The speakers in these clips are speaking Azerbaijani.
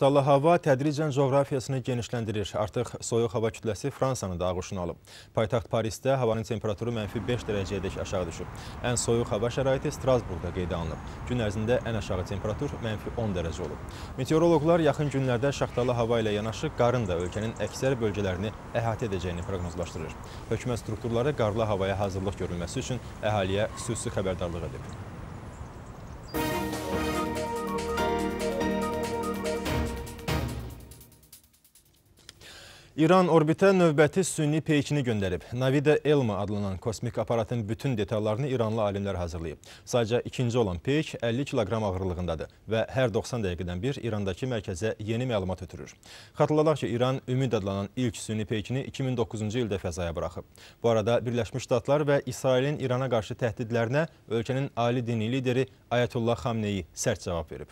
Dallı hava tədricən coğrafiyasını genişləndirir. Artıq soyuq hava kütləsi Fransanın da ağuşunu alıb. Paytaxt Parisdə havanın temperaturu mənfi 5 dərəcəyədək aşağı düşüb. Ən soyuq hava şəraiti Strasburgda qeydə alınıb. Gün ərzində ən aşağı temperatur mənfi 10 dərəcə olub. Meteoroloqlar yaxın günlərdə şaxtalı hava ilə yanaşı qarın da ölkənin əksər bölgələrini əhatə edəcəyini proqnozlaşdırır. Hökumət strukturları qarlı havaya hazırlıq görülməsi üçün əhaliyə xüsusi xəbərdarlıq edib. İran orbitə növbəti süni peykini göndərib. Navida Elma adlanan kosmik aparatın bütün detallarını İranlı alimlər hazırlayıb. Sadəcə ikinci olan peyk 50 kiloqram ağırlığındadır və hər 90 dəqiqədən bir İrandakı mərkəzə yeni məlumat ötürür. Xatırladaq ki, İran Ümid adlanan ilk süni peykini 2009-cu ildə fəzaya buraxıb. Bu arada Birləşmiş Ştatlar və İsrailin İrana qarşı təhdidlərinə ölkənin ali dini lideri Ayətullah Xamneyi sərt cavab verib.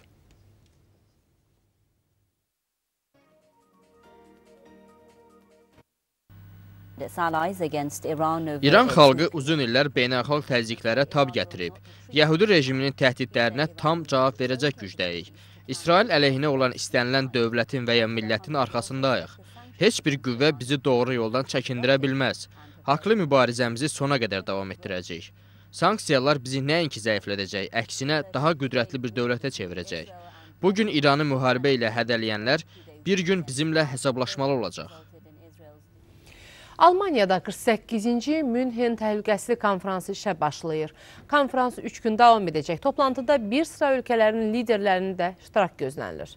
İran xalqı uzun illər beynəlxalq təzyiqlərə tab gətirib. Yəhudi rejiminin təhdidlərinə tam cavab verəcək gücdəyik. İsrail əleyhinə olan istənilən dövlətin və ya millətin arxasındayıq. Heç bir qüvvə bizi doğru yoldan çəkindirə bilməz. Haqlı mübarizəmizi sona qədər davam etdirəcəyik. Sanksiyalar bizi nəinki zəiflədəcək, əksinə daha qüdrətli bir dövlətə çevirəcək. Bugün İranı müharibə ilə hədələyənlər bir gün bizimlə hesablaşmalı olacaq. Almaniyada 48-ci Münhen Təhlükəsizlik Konfransı işə başlayır. Konfrans 3 gün davam edəcək. Toplantıda bir sıra ölkələrin liderlərinin də iştirak gözlənilir.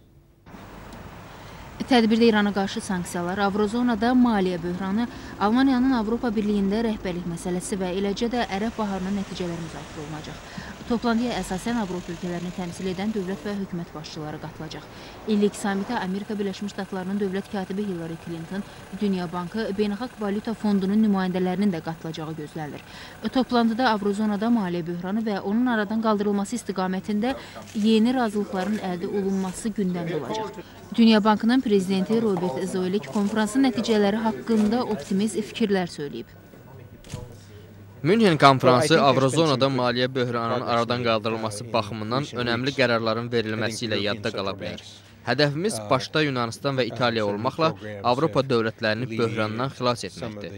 Tədbirdə İrana qarşı sanksiyalar, Avrozonada maliyyə böhranı, Almaniyanın Avropa Birliyində rəhbərlik məsələsi və eləcə də Ərəb baharının nəticələri müzakirə olunacaq. Toplantıya əsasən Avropa ölkələrini təmsil edən dövlət və hökumət başçıları qatılacaq. İllik samitə Amerika Birləşmiş Ştatlarının dövlət katibi Hillary Clinton, Dünya Bankı, Beynəlxalq Valyuta Fondunun nümayəndələrinin də qatılacağı gözlənilir. Toplantıda Avrozonada maliyyə böhranı və onun aradan qaldırılması istiqamətində yeni razılıqların əldə olunması gündəmdə olacaq. Dünya Bankının prezidenti Robert Zoelik konferansın nəticələri haqqında optimist fikirlər söyləyib. Münhen konfransı Avrozonada maliyyə böhranının aradan qaldırılması baxımından önəmli qərarların verilməsi ilə yadda qala bilər. Hədəfimiz başda Yunanistan və İtaliya olmaqla Avropa dövlətlərini böhrandan xilas etməkdir.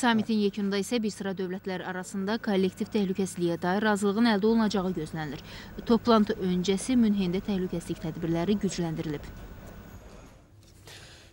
Samitin yekununda isə bir sıra dövlətlər arasında kollektiv təhlükəsizliyə dair razılığın əldə olunacağı gözlənilir. Toplantı öncəsi Münhendə təhlükəsizlik tədbirləri gücləndirilib.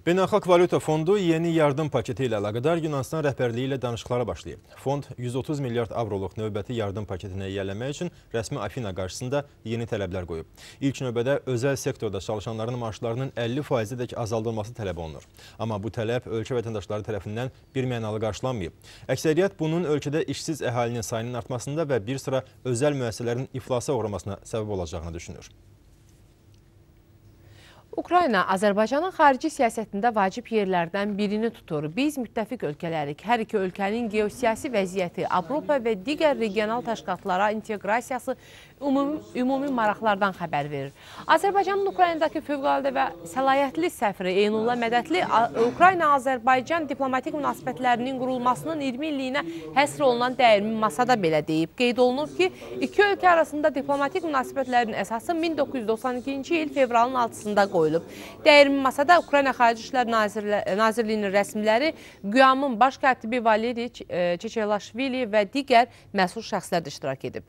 Beynəlxalq Valyuta Fondu yeni yardım paketi ilə əlaqədar Yunanistan rəhbərliyi ilə danışıqlara başlayıb. Fond 130 milyard avroluq növbəti yardım paketinə yiyələmək üçün rəsmi Afina qarşısında yeni tələblər qoyub. İlk növbədə özəl sektorda çalışanların maaşlarının 50 dək azaldılması tələb olunur. Amma bu tələb ölkə vətəndaşları tərəfindən bir mənalı qarşılanmayıb. Əksəriyyət bunun ölkədə işsiz əhalinin sayının artmasında və bir sıra özəl müəssisələrin iflasa uğramasına səbəb olacağını düşünür. Ukrayna Azərbaycanın xarici siyasətində vacib yerlərdən birini tutur. Biz müttəfiq ölkələrik. Hər iki ölkənin geosiyasi vəziyyəti, Avropa və digər regional təşkilatlara inteqrasiyası ümumi, ümumi maraqlardan xəbər verir. Azərbaycanın Ukraynadakı fövqəladə və səlahiyyətli səfiri Eynullah Mədətli Ukrayna-Azərbaycan diplomatik münasibətlərinin qurulmasının 20 illiyinə həsr olunan dəyirmi masada belə deyib. Qeyd olunub ki, iki ölkə arasında diplomatik münasibətlərin əsası 1992-ci il fevralın 6-sında qoyulur qoyulub. Dəyirmi masada Ukrayna Xarici İşlər Nazirliyinin rəsmiləri, Qiyamın baş katibi Valeri Çeçelaşvili və digər məsul şəxslər də iştirak edib.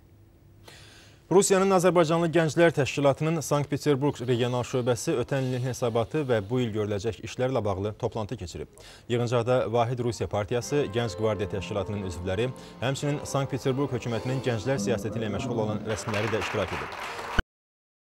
Rusiyanın Azərbaycanlı Gənclər Təşkilatının Sankt-Peterburg regional şöbəsi ötən ilin hesabatı və bu il görüləcək işlərlə bağlı toplantı keçirib. Yığıncaqda Vahid Rusiya Partiyası, Gənc Qvardiya Təşkilatının üzvləri, həmçinin Sankt-Peterburg hökumətinin gənclər siyasəti ilə məşğul olan rəsmiləri də iştirak edib.